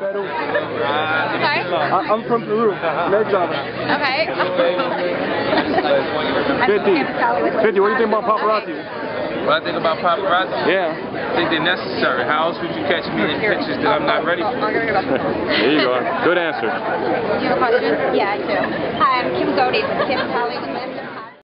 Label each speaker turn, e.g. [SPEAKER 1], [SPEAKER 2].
[SPEAKER 1] Peru.
[SPEAKER 2] Okay.
[SPEAKER 1] I, I'm from Peru. Java.
[SPEAKER 2] Okay.
[SPEAKER 1] 50. 50, what do you think about paparazzi?
[SPEAKER 3] What I think about paparazzi?
[SPEAKER 1] Yeah.
[SPEAKER 3] I think they're necessary. How else would you catch me in pictures that I'm not ready for?
[SPEAKER 1] there you go. Good answer.
[SPEAKER 2] Do you have a question? Yeah, I do. Hi, I'm Kim Godey from Kim's Hollywood